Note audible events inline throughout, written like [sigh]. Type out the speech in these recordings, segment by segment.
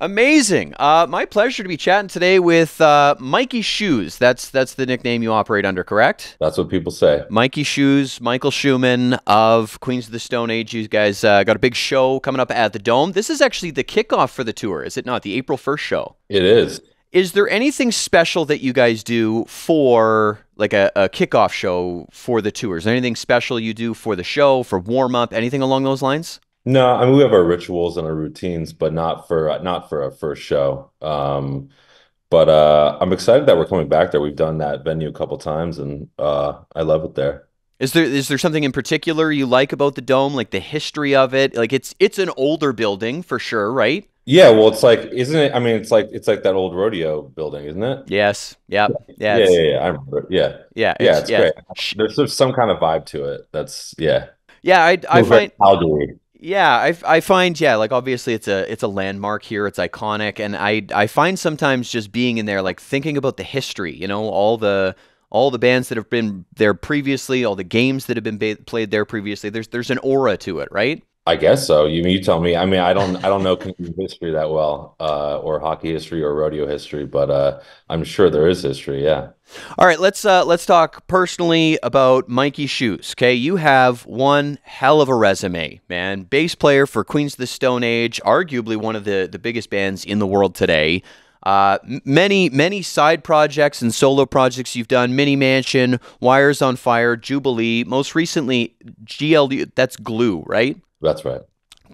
Amazing. Uh, my pleasure to be chatting today with uh, Mikey Shoes. That's that's the nickname you operate under, correct? That's what people say. Mikey Shoes, Michael Shuman of Queens of the Stone Age. You guys uh, got a big show coming up at the Dome. This is actually the kickoff for the tour, is it not? The April 1st show. It is. Is there anything special that you guys do for like a, a kickoff show for the tour? Is there anything special you do for the show, for warm up, anything along those lines? No, I mean we have our rituals and our routines, but not for not for a first show. Um, but uh, I'm excited that we're coming back there. We've done that venue a couple times, and uh, I love it there. Is there is there something in particular you like about the dome, like the history of it? Like it's it's an older building for sure, right? Yeah, well, it's like, isn't it? I mean, it's like it's like that old rodeo building, isn't it? Yes. Yep. Yeah, Yeah. yeah, it's- yeah. I remember. it. Yeah, Yeah. yeah, it's yeah. great. There's just some kind of vibe to it. That's yeah. Yeah. I I find Calgary. Yeah, I, I find yeah, like obviously it's a it's a landmark here. It's iconic, and I I find sometimes just being in there, like thinking about the history. You know, all the all the bands that have been there previously, all the games that have been played there previously. There's there's an aura to it, right? I guess so. You you tell me. I mean, I don't I don't know history that well, uh, or hockey history or rodeo history, but uh, I'm sure there is history. Yeah. All right, let's uh let's talk personally about Mikey Shoes. Okay, you have one hell of a resume, man. Bass player for Queens of the Stone Age, arguably one of the the biggest bands in the world today. Uh, many many side projects and solo projects you've done: Mini Mansion, Wires on Fire, Jubilee. Most recently, GLU. That's Glue, right? That's right.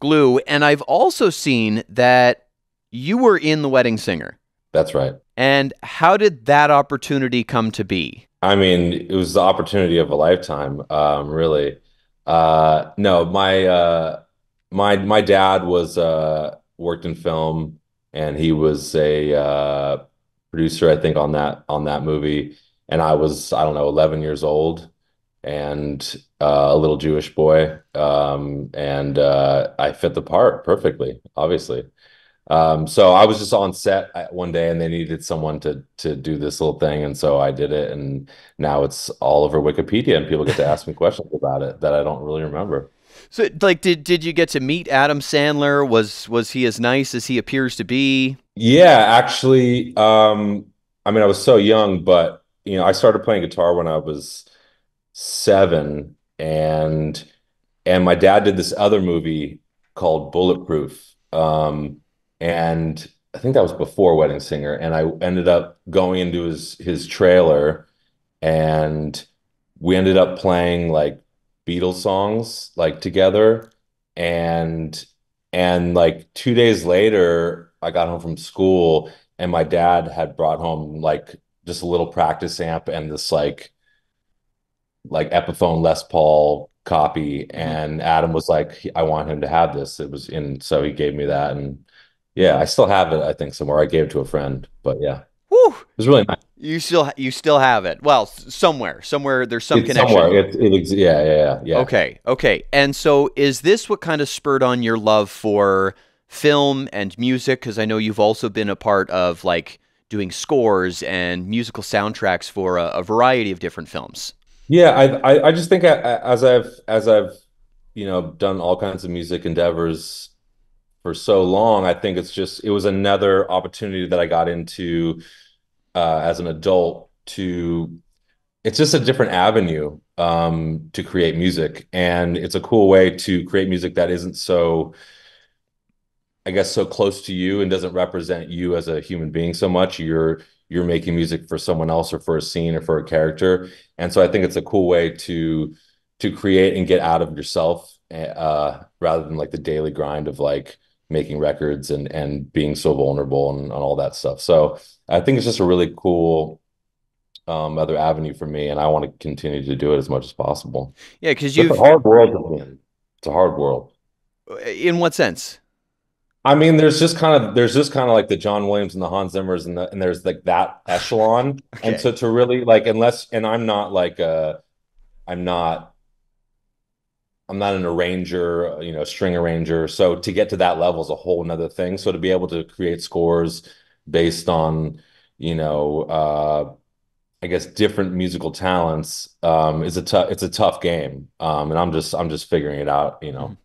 Glue. And I've also seen that you were in The Wedding Singer. That's right. And how did that opportunity come to be? I mean, it was the opportunity of a lifetime, um, really. Uh, no, my uh, my my dad was uh, worked in film, and he was a uh, producer, I think, on that on that movie. And I was, I don't know, 11 years old, and uh, a little Jewish boy, um, and uh, I fit the part perfectly, obviously. Um, so I was just on set uh, one day and they needed someone to to do this little thing, and so I did it, and now it's all over Wikipedia, and people get to ask me questions about it that I don't really remember. So, like, did did you get to meet Adam Sandler? Was was he as nice as he appears to be? Yeah, actually, um, I mean, I was so young, but you know, I started playing guitar when I was seven, and and my dad did this other movie called Bulletproof, um, and I think that was before Wedding Singer, and I ended up going into his his trailer, and we ended up playing like Beatles songs like together, and and like two days later, I got home from school, and my dad had brought home like just a little practice amp and this like like Epiphone Les Paul copy, mm-hmm. and Adam was like, I want him to have this. It was in, so he gave me that, and yeah, I still have it, I think, somewhere. I gave it to a friend, but yeah, it was really nice. you still you still have it. Well, somewhere, somewhere there's some It's connection. somewhere. It, it ex yeah, yeah, yeah, yeah. Okay, okay. And so, is this what kind of spurred on your love for film and music? Because I know you've also been a part of like doing scores and musical soundtracks for a, a variety of different films. Yeah, I, I I just think I, as I've as I've you know done all kinds of music endeavors for so long, I think it's just it was another opportunity that I got into uh, as an adult to it's just a different avenue um, to create music, and it's a cool way to create music that isn't so I guess so close to you and doesn't represent you as a human being so much. You're you're making music for someone else or for a scene or for a character. And so I think it's a cool way to to create and get out of yourself uh, rather than like the daily grind of like making records and and being so vulnerable and, and all that stuff. So I think it's just a really cool um, other avenue for me, and I want to continue to do it as much as possible. Yeah, because you've a hard world to be in. It's a hard world. in what sense? I mean, there's just kind of there's just kind of like the John Williams and the Hans Zimmers and the, and there's like that [laughs] echelon. And so to really like unless and I'm not like uh I'm not I'm not an arranger, you know, string arranger. So to get to that level is a whole nother thing. So to be able to create scores based on, you know, uh I guess different musical talents um is a tough it's a tough game. Um and I'm just I'm just figuring it out, you know.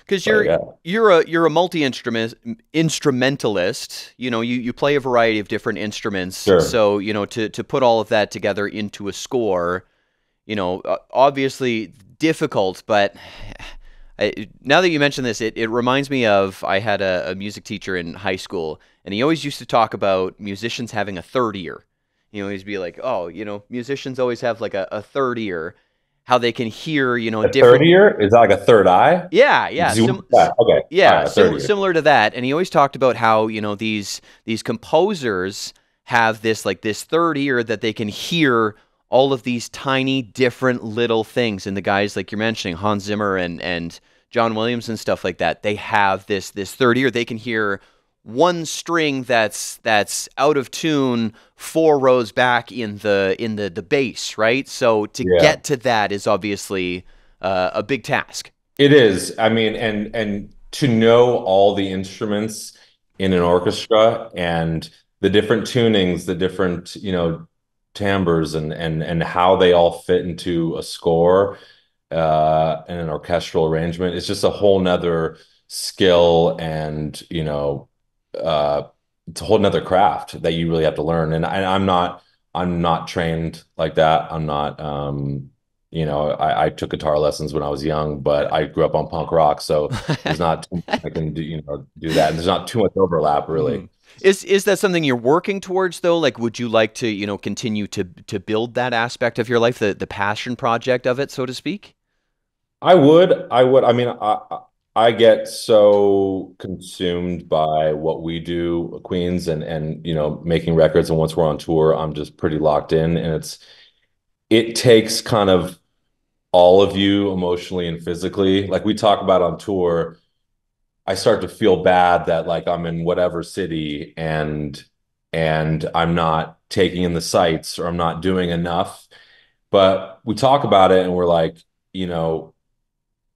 Because oh, you're yeah. you're a you're a multi instrument instrumentalist. You know, you, you play a variety of different instruments. Sure. So you know to to put all of that together into a score, you know, obviously difficult. But [sighs] I, now that you mention this, it, it reminds me of I had a, a music teacher in high school, and he always used to talk about musicians having a third ear. You know, he'd be like, "Oh, you know, musicians always have like a, a third ear." How they can hear, you know, a different. Third ear is that like a third eye? Yeah, yeah, Sim- okay, yeah, right, sim- similar to that. And he always talked about how you know these these composers have this like this third ear that they can hear all of these tiny different little things. And the guys like you're mentioning, Hans Zimmer and and John Williams and stuff like that, they have this this third ear. They can hear one string that's that's out of tune four rows back in the in the the bass right? So to yeah. get to that is obviously uh, a big task. It is. I mean and and to know all the instruments in an orchestra and the different tunings the different you know timbres and and and how they all fit into a score uh and an orchestral arrangement it's just a whole nother skill and you know uh, it's a whole nother craft that you really have to learn. And, I, I'm not, I'm not trained like that. I'm not, um, you know, I, I, took guitar lessons when I was young, but I grew up on punk rock, so there's not I can do you know do that. And there's not too much overlap really. Mm. Is is that something you're working towards though? Like, would you like to you know continue to to build that aspect of your life, the the passion project of it, so to speak? I would. I would. I mean, I I get so consumed by what we do, Queens, and and you know, making records. And once we're on tour, I'm just pretty locked in, and it's it takes kind of all of you emotionally and physically. Like we talk about on tour, I start to feel bad that like I'm in whatever city and and I'm not taking in the sights or I'm not doing enough. But we talk about it and we're like, you know,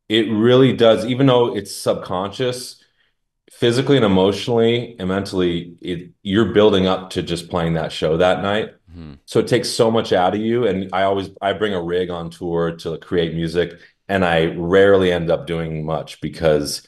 it really does, even though it's subconscious, physically and emotionally and mentally, it you're building up to just playing that show that night. Mm-hmm. So it takes so much out of you. And I always I bring a rig on tour to create music, and I rarely end up doing much because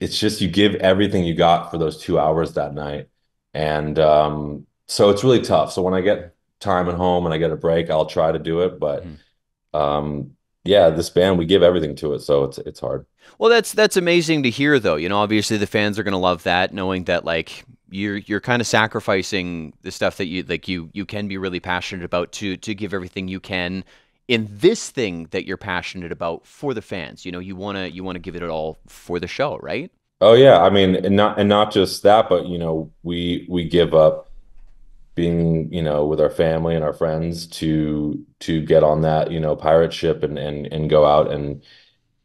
it's just you give everything you got for those two hours that night. And um, so it's really tough. So when I get time at home and I get a break, I'll try to do it. But mm-hmm. um, yeah, this band we give everything to it, so it's it's hard. Well, that's that's amazing to hear, though. You know, obviously the fans are going to love that, knowing that like you're you're kind of sacrificing the stuff that you like you you can be really passionate about to to give everything you can in this thing that you're passionate about for the fans. You know, you wanna you wanna give it all for the show, right? Oh yeah, I mean, and not and not just that, but you know, we we give up being you know with our family and our friends to to get on that you know pirate ship and and and go out and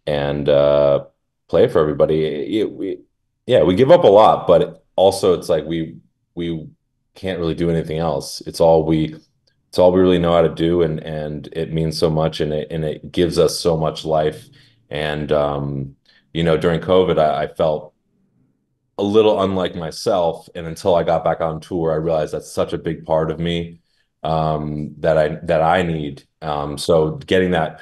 and uh play for everybody. It, we, yeah we give up a lot but also it's like we we can't really do anything else. It's all we it's all we really know how to do and and it means so much and it and it gives us so much life. And um you know during covid I, I felt a little unlike myself. And until I got back on tour, I realized that's such a big part of me um, that I that I need. Um, so getting that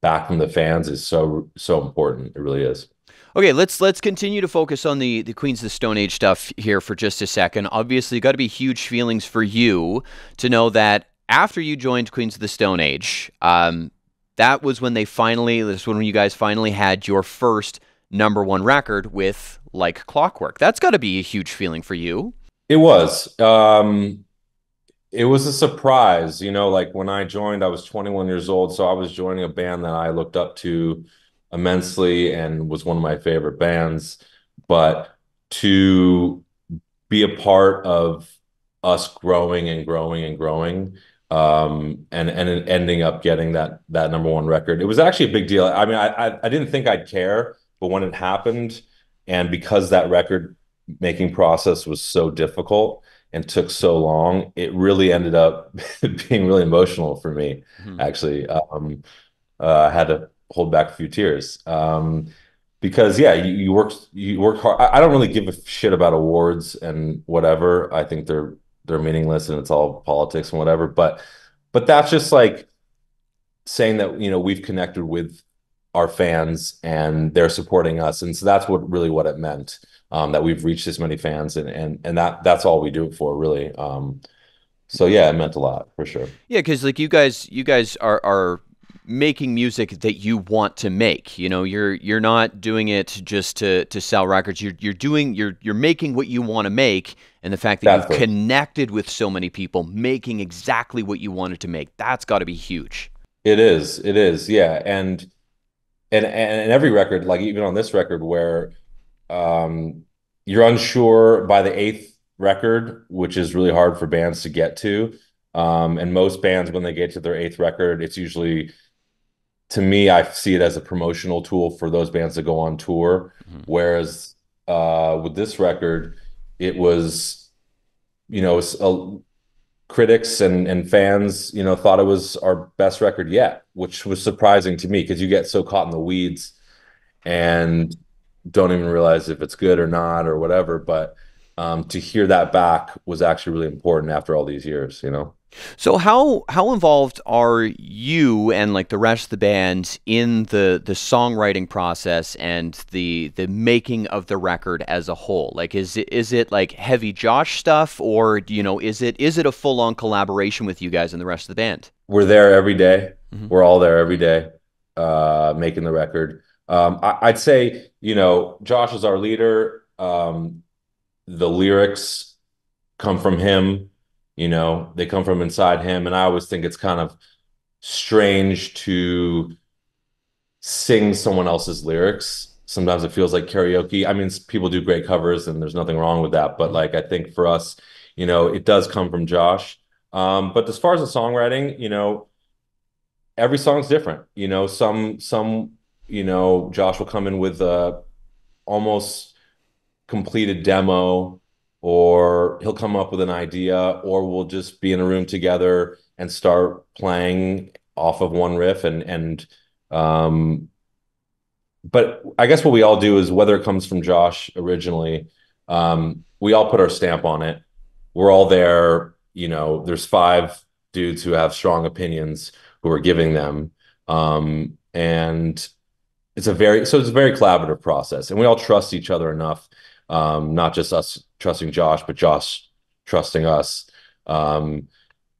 back from the fans is so so important. It really is. Okay, let's let's continue to focus on the the Queens of the Stone Age stuff here for just a second. Obviously, got to be huge feelings for you to know that after you joined Queens of the Stone Age, um, that was when they finally, this when you guys finally had your first number one record with like clockwork. That's got to be a huge feeling for you. It was. Um, it was a surprise, you know, like when I joined, I was 21 years old. So I was joining a band that I looked up to immensely and was one of my favorite bands. But to be a part of us growing and growing and growing um, and and ending up getting that that number one record. It was actually a big deal. I mean, I I, I didn't think I'd care, but when it happened, and because that record making process was so difficult and took so long, it really ended up [laughs] being really emotional for me. Mm-hmm. Actually, um, uh, I had to hold back a few tears um, because yeah, you, you work you work hard. I, I don't really give a shit about awards and whatever. I think they're they're meaningless and it's all politics and whatever. But but that's just like saying that you know we've connected with our fans and they're supporting us. And so that's what really what it meant um, that we've reached this many fans and and and that that's all we do it for really. Um, so yeah, it meant a lot for sure. Yeah, because like you guys, you guys are are making music that you want to make. You know, you're you're not doing it just to to sell records. You're you're doing you're you're making what you want to make, and the fact that that's you've connected with so many people, making exactly what you wanted to make, that's got to be huge. It is. It is. Yeah, and and and every record, like even on this record, where um, you're unsure by the eighth record, which is really hard for bands to get to. Um, and most bands, when they get to their eighth record, it's usually, to me, I see it as a promotional tool for those bands to go on tour. Mm-hmm. Whereas uh, with this record, it was, you know, a, critics and and fans, you know, thought it was our best record yet, which was surprising to me because you get so caught in the weeds and don't even realize if it's good or not or whatever. But um, to hear that back was actually really important after all these years, you know. So how how involved are you and like the rest of the band in the the songwriting process and the the making of the record as a whole? Like is it is it like heavy Josh stuff or you know is it is it a full on collaboration with you guys and the rest of the band? We're there every day. Mm-hmm. We're all there every day, uh, making the record. Um, I, would say you know Josh is our leader. Um, the lyrics come from him you know they come from inside him. And i always think it's kind of strange to sing someone else's lyrics. Sometimes it feels like karaoke. I mean people do great covers and there's nothing wrong with that. But like i think for us you know it does come from josh. Um, but as far as the songwriting you know every song's different. You know some some you know josh will come in with a almost completed demo or he'll come up with an idea or we'll just be in a room together and start playing off of one riff and and um but I guess what we all do is whether it comes from Josh originally um we all put our stamp on it. We're all there you know there's five dudes who have strong opinions who are giving them um and it's a very so it's a very collaborative process and we all trust each other enough um, not just us trusting Josh, but Josh trusting us. Um,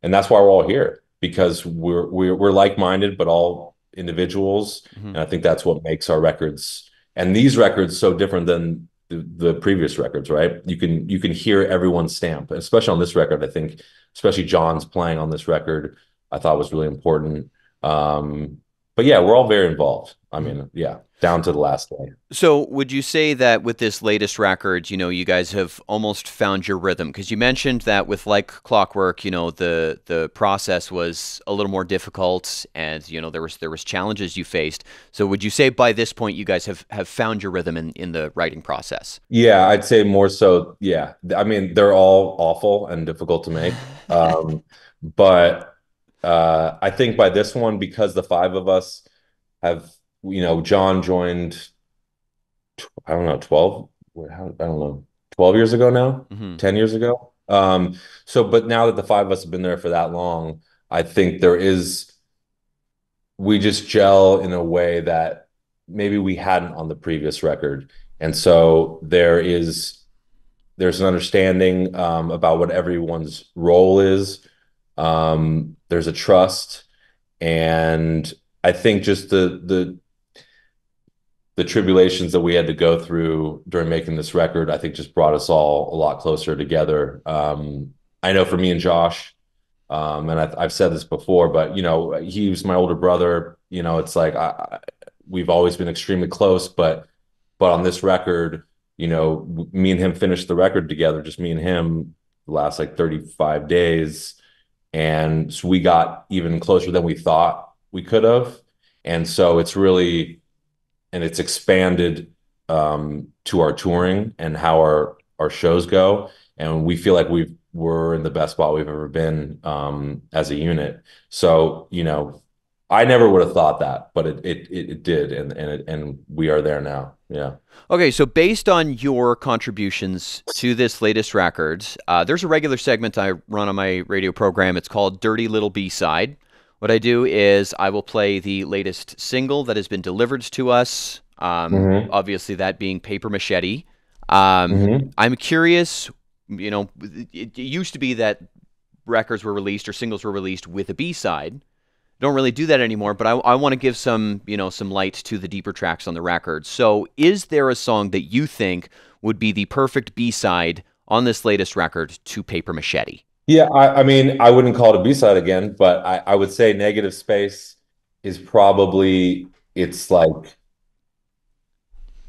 and that's why we're all here because we're we're, we're like-minded, but all individuals. Mm-hmm. And I think that's what makes our records and these records so different than the, the, previous records, right? You can you can hear everyone's stamp, especially on this record. I think, especially John's playing on this record, I thought was really important. Um, but yeah, we're all very involved. I mean, yeah down to the last day. So, would you say that with this latest record, you know, you guys have almost found your rhythm? Because you mentioned that with like Clockwork, you know, the the process was a little more difficult, and you know, there was there was challenges you faced. So, would you say by this point you guys have have found your rhythm in in the writing process? Yeah, I'd say more so. Yeah, I mean, they're all awful and difficult to make, [laughs] um, but uh, I think by this one, because the five of us have you know, John joined, I don't know, 12, I don't know, 12 years ago now, mm-hmm. 10 years ago. Um, so, but now that the five of us have been there for that long, I think there is, we just gel in a way that maybe we hadn't on the previous record. And so there is, there's an understanding um, about what everyone's role is. Um, there's a trust. And I think just the, the, the tribulations that we had to go through during making this record, I think just brought us all a lot closer together. Um, I know for me and Josh, um, and I've, I've, said this before, but you know, he was my older brother. You know, it's like I, we've always been extremely close, but but on this record, you know, me and him finished the record together, just me and him, the last like 35 days, and so we got even closer than we thought we could have, and so it's really and it's expanded um, to our touring and how our our shows go, and we feel like we we're in the best spot we've ever been um, as a unit. So you know, I never would have thought that, but it it it, did, and and it, and we are there now. Yeah. Okay, so based on your contributions to this latest record, uh, there's a regular segment I run on my radio program. It's called Dirty Little B Side what I do is I will play the latest single that has been delivered to us. Um, hmm obviously, that being Paper Machete. Um, hmm I'm curious. You know, it, it used to be that records were released or singles were released with a B side. Don't really do that anymore, but I, I want to give some, you know, some light to the deeper tracks on the record. So, is there a song that you think would be the perfect B side on this latest record to Paper Machete? Yeah, I, I mean, I wouldn't call it a B-side again, but I, I would say Negative Space is probably it's like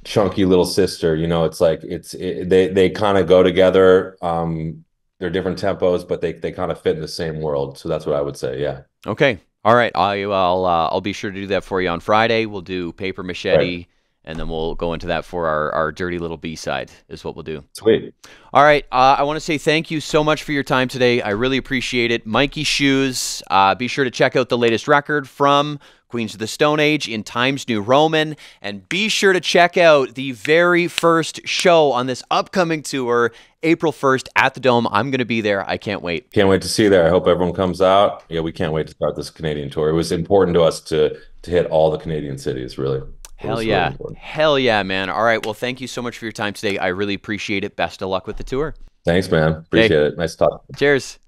chunky little sister, you know, it's like it's it, they they kind of go together. Um, they're different tempos, but they they kind of fit in the same world. So that's what I would say. Yeah. Okay. All right. I, I'll uh, I'll be sure to do that for you on Friday. We'll do Paper Right. Machete, and then we'll go into that for our, our dirty little B side. Is what we'll do. Sweet. All right. Uh, I want to say thank you so much for your time today. I really appreciate it. Mikey Shoes. Uh, be sure to check out the latest record from Queens of the Stone Age in Times New Roman, and be sure to check out the very first show on this upcoming tour, April 1st at the Dome. I'm going to be there. I can't wait. Can't wait to see you there. I hope everyone comes out. Yeah, we can't wait to start this Canadian tour. It was important to us to to hit all the Canadian cities, really. Hell was really yeah. Hell yeah, man. All right. Well, thank you so much for your time today. I really appreciate it. Best of luck with the tour. Thanks, man. Appreciate it. Nice talk. Cheers.